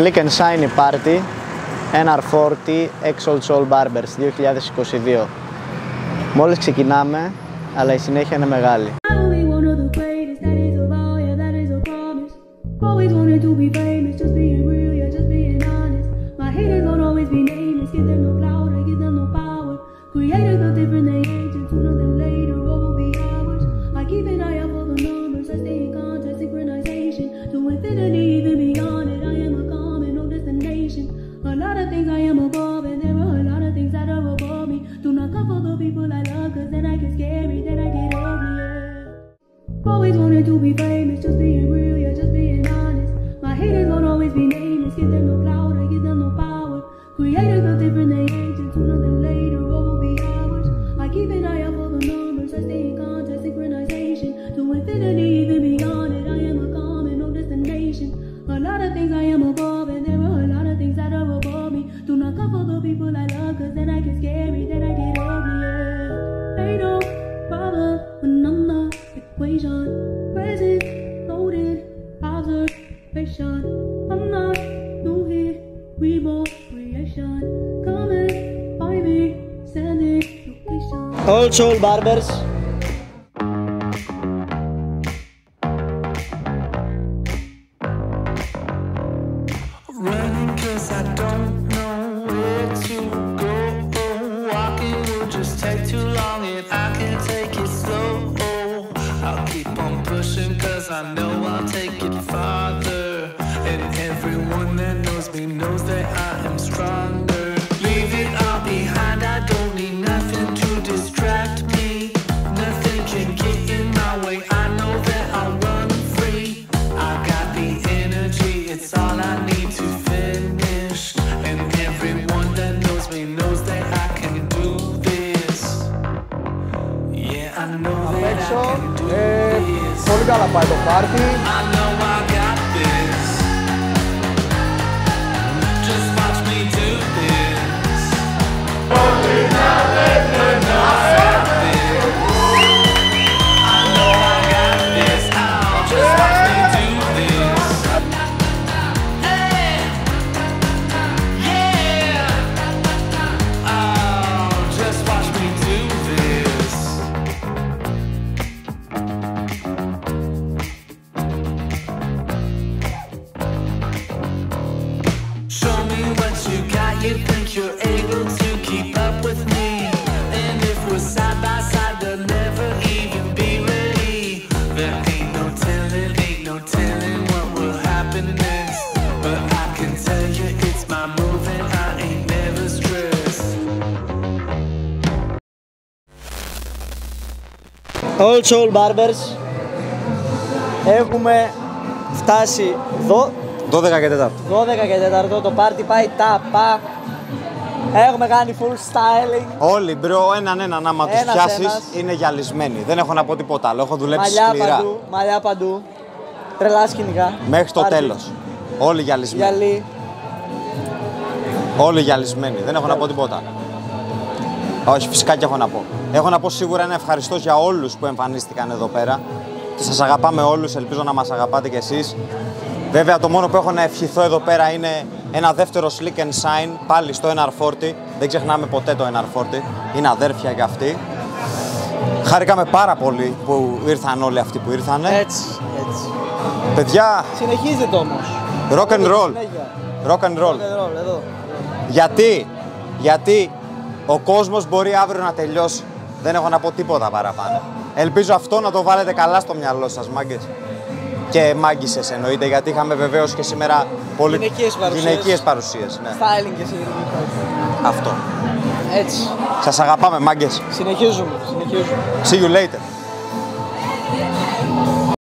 Slick and Shiny Party NR40 X Old Soul Barbers 2022 Μόλις ξεκινάμε, αλλά η συνέχεια είναι μεγάλη. Only one of the greatest, that is a vow, Wanted to be famous, just being real, yeah, just being honest. My haters won't always be nameless, give them no clout, I give them no power. Creators are different, they ancient, sooner than later, what will be ours? I keep an eye out for the numbers, I stay in contact, synchronization. To infinity, even beyond it, I am a common, no destination. A lot of things I am above, and there are a lot of things that are above me. Do not come for the people I love, cause then I get scary, then I get ugly, yeah. Soul Barbers Running cause I don't know where to go. Oh, Walking will just take too long and I can take it slow. Oh, I'll keep on pushing cause I know I'll take Yeah, I know that I έξω. can do Ε, this. πολύ καλά πάει το πάρτι. Old Soul Barbers. Έχουμε φτάσει εδώ 12 και 4. 12 και 4 το πάρτι πάει τάπα Έχουμε κάνει full styling Όλοι bro, έναν έναν άμα τους Ένας, πιάσεις ένας. είναι γυαλισμένοι. Δεν έχω να πω τίποτα άλλο. Έχω δουλέψει Μαλλιά σκληρά. παντού, μαλλιά παντού Τρελά σκηνικά Μέχρι το Πάρτι, τέλος. Όλοι γυαλισμένοι. Γυαλί Όλοι γυαλισμένοι. Δεν έχω να πω τίποτα. Όχι, φυσικά και έχω να πω. Έχω να πω σίγουρα ένα ευχαριστώ για όλους που εμφανίστηκαν εδώ πέρα. Και σας αγαπάμε όλους. Ελπίζω να μας αγαπάτε κι εσείς. Βέβαια, το μόνο που έχω να ευχηθώ εδώ πέρα είναι ένα δεύτερο slick and shine πάλι στο NR40. Δεν ξεχνάμε ποτέ το NR40. Είναι αδέρφια κι αυτοί. Χαρήκαμε πάρα πολύ που ήρθαν όλοι αυτοί που ήρθαν. Έτσι, έτσι Παιδιά, Συνεχίζεται όμως rock and roll. Συνέχεια. Rock and roll. Rock and roll, εδώ Γιατί, γιατί ο κόσμος μπορεί αύριο να τελειώσει. Δεν έχω να πω τίποτα παραπάνω. Ελπίζω αυτό να το βάλετε καλά στο μυαλό σας, μάγκες. Και μάγκησες εννοείται, γιατί είχαμε βεβαίως και σήμερα πολύ Γυναικείες παρουσίες. γυναικείες παρουσίες. Ναι. Styling και συνεχίζουμε Αυτό. Έτσι Σας αγαπάμε, μάγκες. Συνεχίζουμε, συνεχίζουμε See you later.